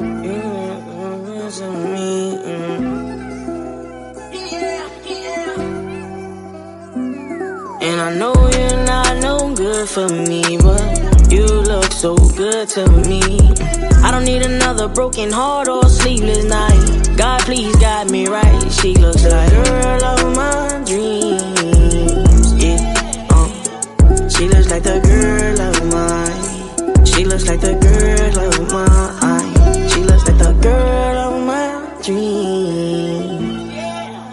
Mm-hmm. And I know you're not no good for me, but you look so good to me. I don't need another broken heart or sleepless night. God, please guide me right. She looks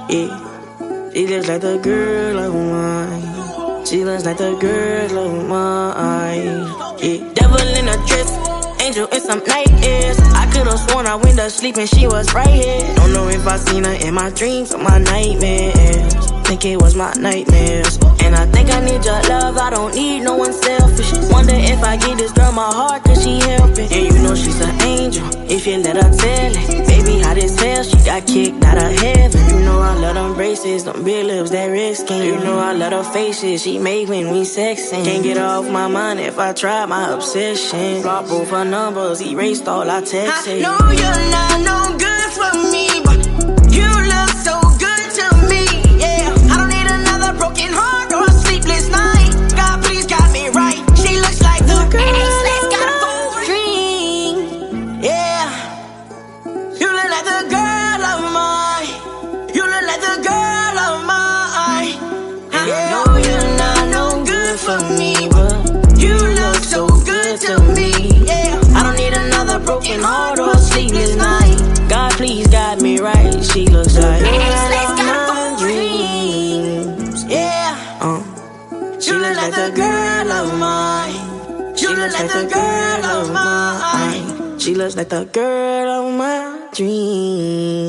Yeah. She looks like the girl of mine. She looks like the girl of mine. Yeah. Devil in a dress, angel in some nightmares. I could've sworn I went to sleep and she was right here. Don't know if I seen her in my dreams or my nightmares. Think it was my nightmares. And I think I need your love, I don't need no one selfish. Wonder if I give this girl my heart, cause she helping. And you know she's an angel, if you let her tell it. Baby, how this feel, she got kicked out of heaven. You know I braces, them big lips, that skin. You know I love her faces, she make when we sexing. Can't get off my mind if I try my obsession. Block both her numbers, erased all our texts. I know you're not no good She looks like Yes, girl let's of my dreams. yeah. Uh, she looks like the girl of mine. She looks like the girl of mine. She looks like the girl of my dreams.